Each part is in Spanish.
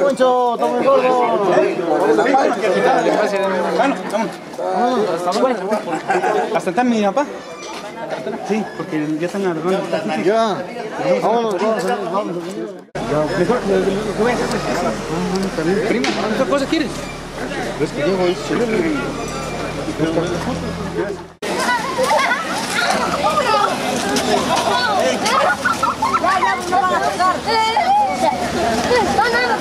Poncho, está muy gordo. ¿Hasta está mi papá? Sí, porque ya están arreglando. Ya. Vámonos, vamos, vamos. Mejor. Prima, ¿qué cosa quieres? Es que llego, es No van a tocar. No, no, no.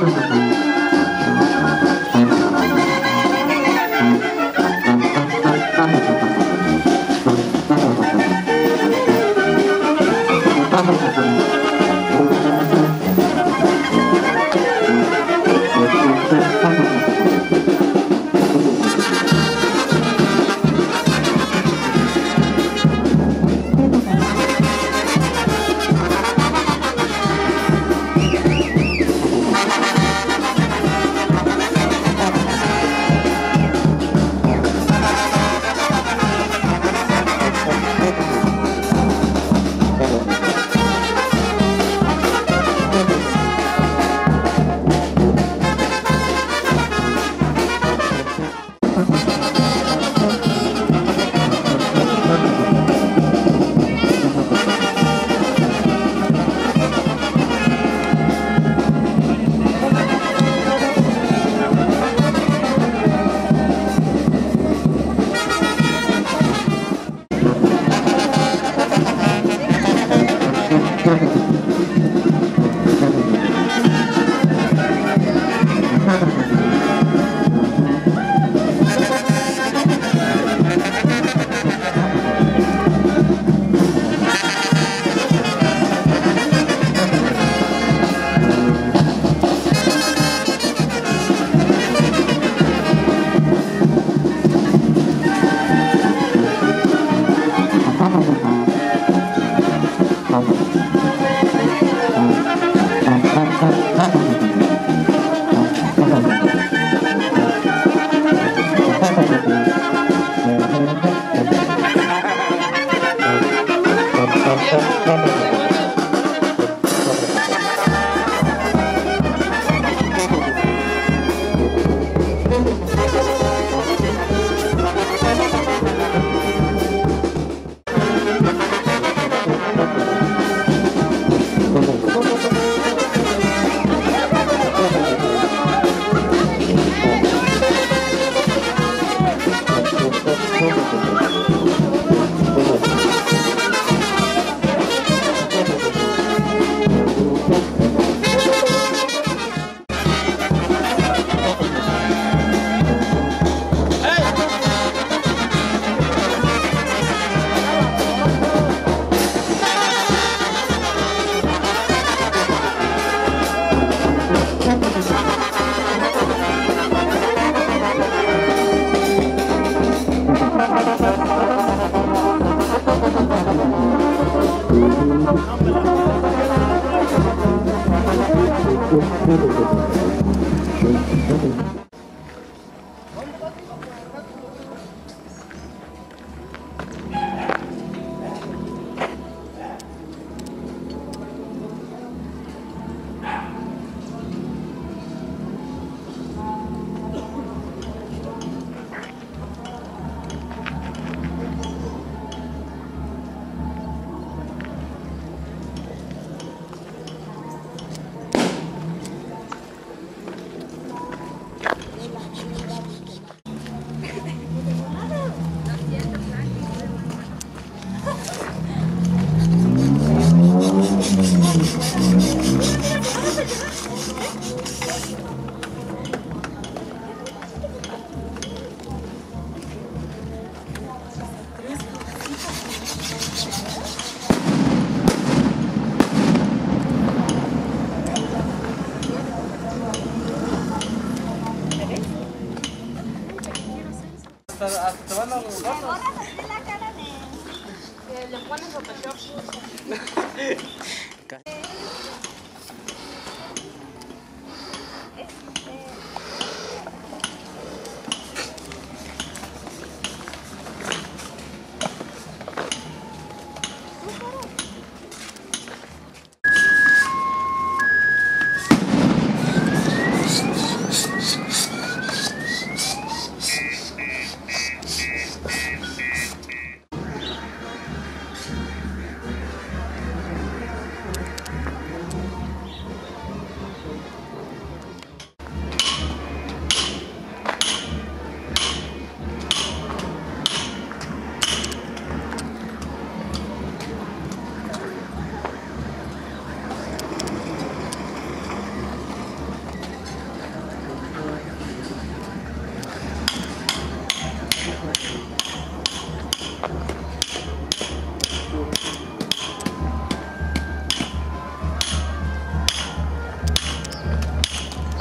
Gracias.